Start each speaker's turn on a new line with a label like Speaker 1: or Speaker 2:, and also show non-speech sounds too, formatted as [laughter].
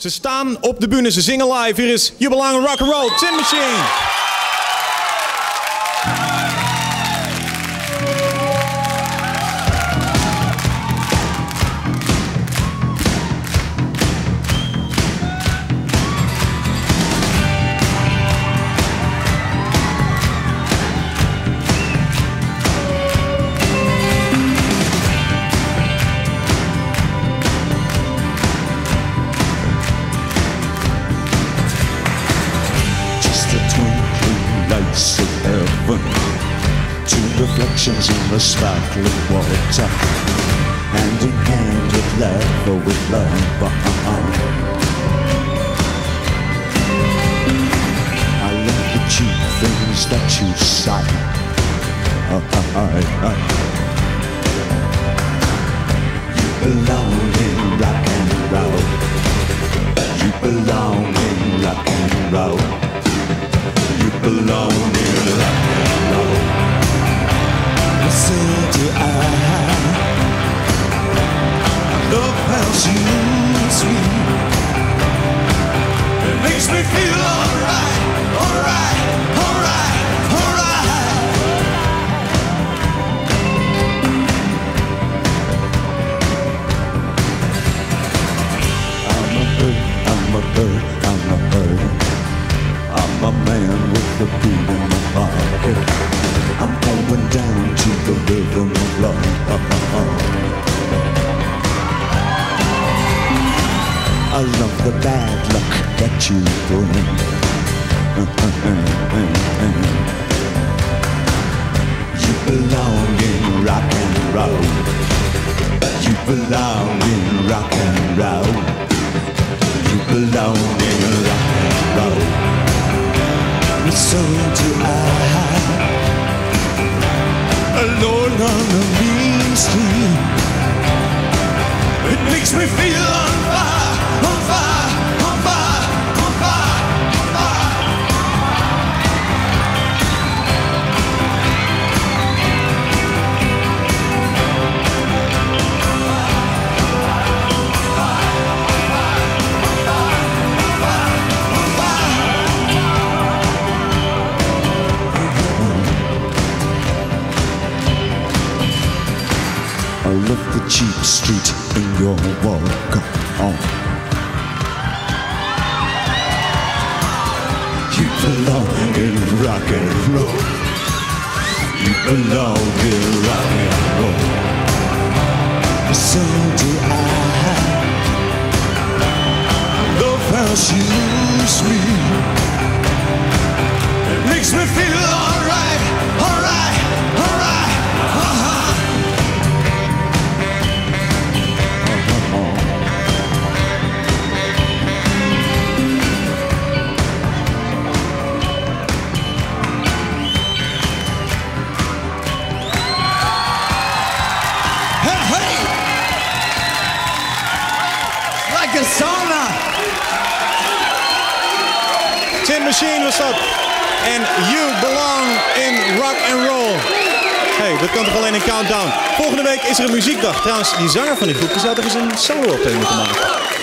Speaker 1: Ze staan op de bühne, ze zingen live. Hier is in Rock and Roll, Tin Machine.
Speaker 2: Heaven, two reflections in the sparkling water, hand in hand with love or with love. Uh-uh. I love the cheap things that you say. Uh-uh, uh-uh. You belong in rock and roll. You belong I'm going down to the rhythm of love. I love the bad luck that you bring. [laughs] You belong in rock and roll. You belong in rock and roll. You belong in rock and roll. So do I. Alone on the mean street. It makes me feel Love the cheap street in your walk on. You belong in rock and roll. You belong in rock and roll. So do I. Love she moves me.
Speaker 3: Like a sauna.
Speaker 1: Tin Machine was dat. En You Belong in Rock and Roll. hey, dat kan toch alleen een countdown. Volgende week is er een muziekdag. Trouwens, die zanger van die groep die zou er eens een solo op moeten maken.